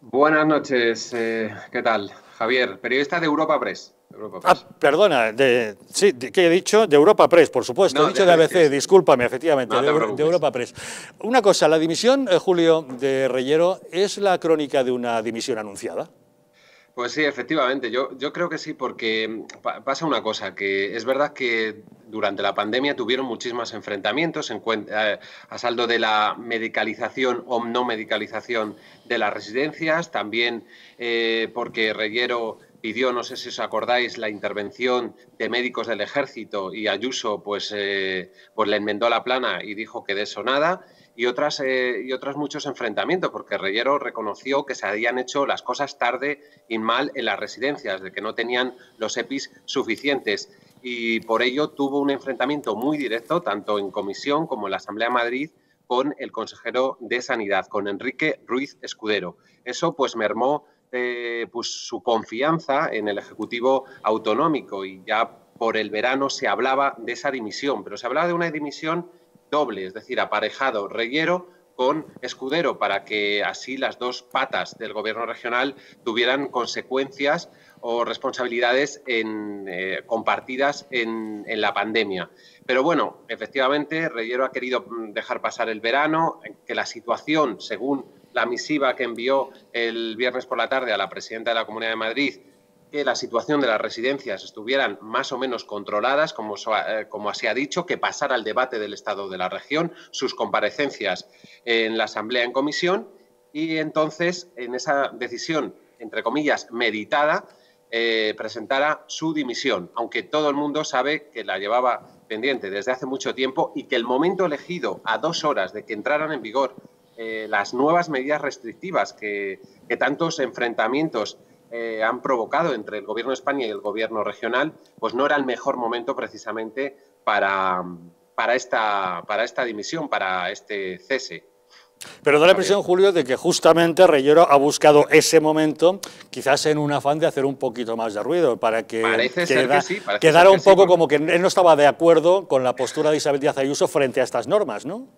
Buenas noches, eh, ¿qué tal? Javier, periodista de Europa Press. Ah, perdona, de, sí, ¿qué he dicho? De Europa Press, por supuesto. he dicho de, ABC, discúlpame, efectivamente, de, de, Europa Press. Una cosa, la dimisión, eh, Julio, de Reyero, ¿es la crónica de una dimisión anunciada? Pues sí, efectivamente, yo, yo creo que sí, porque pasa una cosa, que es verdad que durante la pandemia tuvieron muchísimos enfrentamientos en eh, a saldo de la medicalización o no medicalización de las residencias, también eh, porque Reyero pidió, no sé si os acordáis, la intervención de médicos del ejército y Ayuso pues, eh, pues le enmendó la plana y dijo que de eso nada y otras, eh, y otros muchos enfrentamientos, porque Reyero reconoció que se habían hecho las cosas tarde y mal en las residencias, de que no tenían los EPIs suficientes. Y por ello tuvo un enfrentamiento muy directo, tanto en comisión como en la Asamblea de Madrid, con el consejero de Sanidad, con Enrique Ruiz Escudero. Eso pues mermó eh, pues, su confianza en el Ejecutivo autonómico y ya por el verano se hablaba de esa dimisión, pero se hablaba de una dimisión doble, es decir, aparejado Reguero con Escudero para que así las dos patas del gobierno regional tuvieran consecuencias o responsabilidades eh, compartidas en, la pandemia. Pero bueno, efectivamente, Reguero ha querido dejar pasar el verano, que la situación, según la misiva que envió el viernes por la tarde a la presidenta de la Comunidad de Madrid, que la situación de las residencias estuvieran más o menos controladas, como, eh, se ha dicho, que pasara el debate del Estado de la región, sus comparecencias en la Asamblea en comisión y entonces en esa decisión, entre comillas, meditada, eh, presentara su dimisión, aunque todo el mundo sabe que la llevaba pendiente desde hace mucho tiempo y que el momento elegido a dos horas de que entraran en vigor eh, las nuevas medidas restrictivas que tantos enfrentamientos eh, han provocado entre el Gobierno de España y el Gobierno regional, pues no era el mejor momento precisamente para, para, esta, para esta dimisión, para este cese. Pero da la impresión, Julio, de que justamente Reyero ha buscado ese momento, quizás en un afán de hacer un poquito más de ruido, para que, quedara un poco como que él no estaba de acuerdo con la postura de Isabel Díaz Ayuso frente a estas normas, ¿no?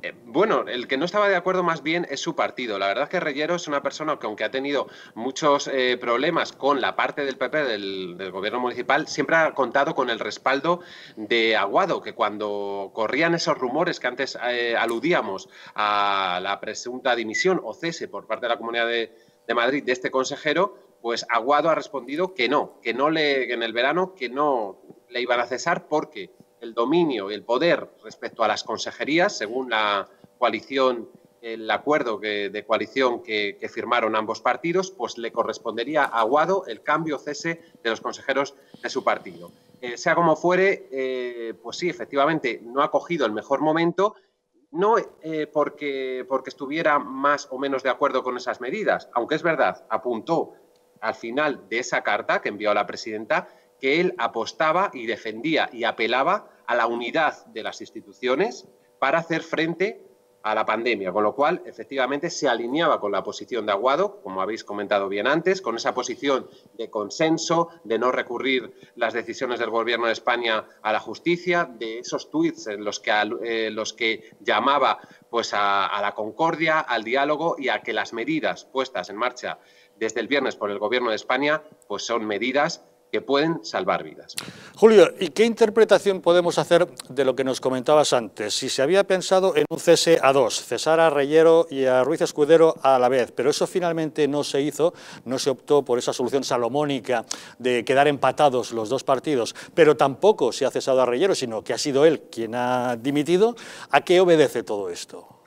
Eh, bueno, el que no estaba de acuerdo más bien es su partido. La verdad es que Reyero es una persona que, aunque ha tenido muchos eh, problemas con la parte del PP del, gobierno municipal, siempre ha contado con el respaldo de Aguado, que cuando corrían esos rumores que antes eh, aludíamos a la presunta dimisión o cese por parte de la Comunidad de, de Madrid de este consejero, pues Aguado ha respondido que no, que no le, en el verano, que no le iban a cesar porque el dominio y el poder respecto a las consejerías, según la coalición, el acuerdo de coalición que, firmaron ambos partidos, pues le correspondería a Aguado el cambio cese de los consejeros de su partido. Eh, sea como fuere, eh, pues sí, efectivamente, no ha cogido el mejor momento, no eh, porque, porque estuviera más o menos de acuerdo con esas medidas, aunque es verdad, apuntó al final de esa carta que envió la presidenta que él apostaba y defendía y apelaba a la unidad de las instituciones para hacer frente a la pandemia, con lo cual efectivamente se alineaba con la posición de Aguado, como habéis comentado bien antes, con esa posición de consenso, de no recurrir las decisiones del Gobierno de España a la justicia, de esos tuits en los que, eh, los que llamaba pues, a, a la concordia, al diálogo y a que las medidas puestas en marcha desde el viernes por el Gobierno de España pues son medidas que pueden salvar vidas. Julio, ¿y qué interpretación podemos hacer de lo que nos comentabas antes? Si se había pensado en un cese a dos, cesar a Reyero y a Ruiz Escudero a la vez, pero eso finalmente no se hizo, no se optó por esa solución salomónica de quedar empatados los dos partidos, pero tampoco se ha cesado a Reyero, sino que ha sido él quien ha dimitido. ¿A qué obedece todo esto?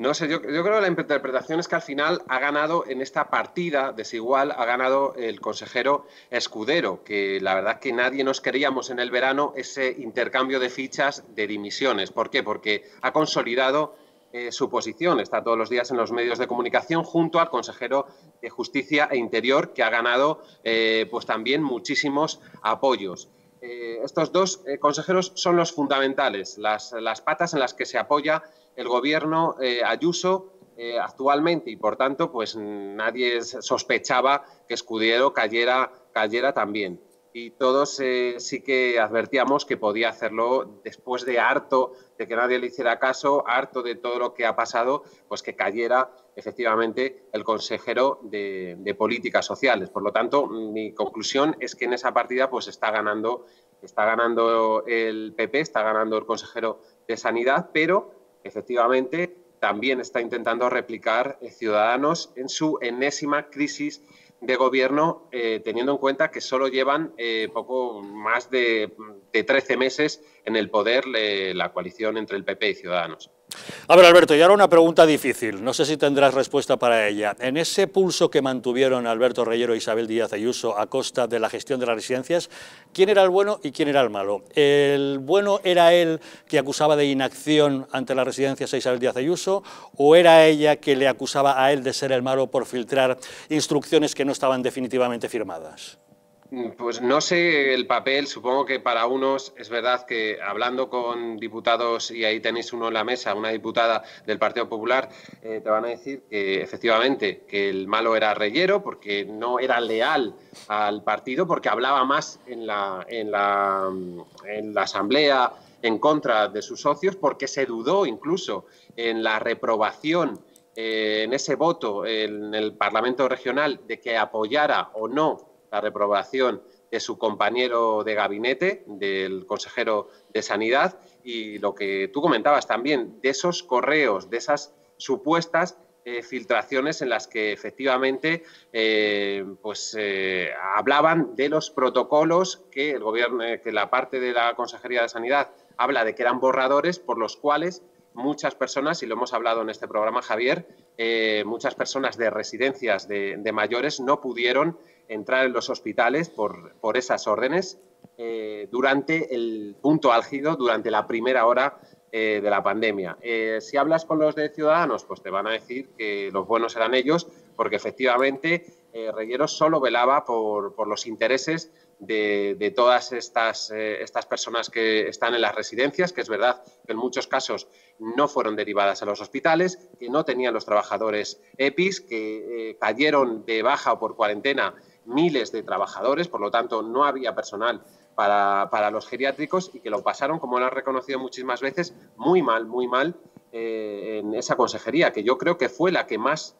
No sé, yo, creo que la interpretación es que al final ha ganado en esta partida desigual, ha ganado el consejero Escudero, que la verdad que nadie nos queríamos en el verano ese intercambio de fichas de dimisiones. ¿Por qué? Porque ha consolidado eh, su posición, está todos los días en los medios de comunicación junto al consejero de Justicia e Interior, que ha ganado eh, pues también muchísimos apoyos. Eh, estos dos consejeros son los fundamentales, las, las patas en las que se apoya el gobierno eh, Ayuso eh, actualmente y por tanto pues nadie sospechaba que Escudero cayera, cayera también. y todos eh, sí que advertíamos que podía hacerlo después de harto de que nadie le hiciera caso, harto de todo lo que ha pasado, pues que cayera efectivamente el consejero de, políticas sociales. Por lo tanto, mi conclusión es que en esa partida pues está ganando, está ganando el PP, está ganando el consejero de Sanidad, pero efectivamente también está intentando replicar Ciudadanos en su enésima crisis de gobierno, eh, teniendo en cuenta que solo llevan eh, poco más de, de, 13 meses en el poder la coalición entre el PP y Ciudadanos. A ver, Alberto, y ahora una pregunta difícil, no sé si tendrás respuesta para ella. En ese pulso que mantuvieron Alberto Reyero e Isabel Díaz Ayuso a costa de la gestión de las residencias, ¿quién era el bueno y quién era el malo? ¿El bueno era él que acusaba de inacción ante las residencias a Isabel Díaz Ayuso o era ella que le acusaba a él de ser el malo por filtrar instrucciones que no estaban definitivamente firmadas? Pues no sé el papel, supongo que para unos es verdad que hablando con diputados, y ahí tenéis uno en la mesa, una diputada del Partido Popular, eh, te van a decir que efectivamente que el malo era Reyero porque no era leal al partido, porque hablaba más en la, en la, en la Asamblea en contra de sus socios, porque se dudó incluso en la reprobación eh, en ese voto en el Parlamento Regional de que apoyara o no la reprobación de su compañero de gabinete, del consejero de Sanidad, y lo que tú comentabas también, de esos correos, de esas supuestas eh, filtraciones en las que efectivamente eh, pues, eh, hablaban de los protocolos que el gobierno, que la parte de la Consejería de Sanidad habla de que eran borradores por los cuales muchas personas, y lo hemos hablado en este programa, Javier, muchas personas de residencias de, mayores no pudieron entrar en los hospitales por, por esas órdenes eh, durante el punto álgido, durante la primera hora eh, de la pandemia. Eh, si hablas con los de Ciudadanos, pues te van a decir que los buenos eran ellos, porque efectivamente Reguero solo velaba por, los intereses de, todas estas, estas personas que están en las residencias, que es verdad que en muchos casos no fueron derivadas a los hospitales, que no tenían los trabajadores EPIs, que cayeron de baja o por cuarentena miles de trabajadores, por lo tanto no había personal para, los geriátricos y que lo pasaron, como lo han reconocido muchísimas veces, muy mal, muy mal eh, en esa consejería, que yo creo que fue la que más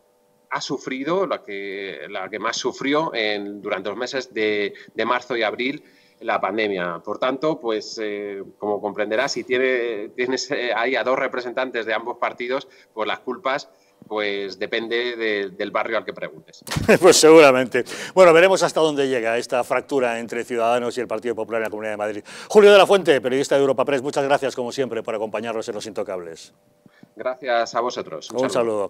ha sufrido, la que, la que más sufrió en, durante los meses de, marzo y abril la pandemia. Por tanto, pues eh, como comprenderás, si tiene, tienes eh, ahí a dos representantes de ambos partidos, pues las culpas pues depende del barrio al que preguntes. pues seguramente. Bueno, veremos hasta dónde llega esta fractura entre Ciudadanos y el Partido Popular en la Comunidad de Madrid. Julio de la Fuente, periodista de Europa Press, muchas gracias como siempre por acompañarnos en Los Intocables. Gracias a vosotros. Un, saludo.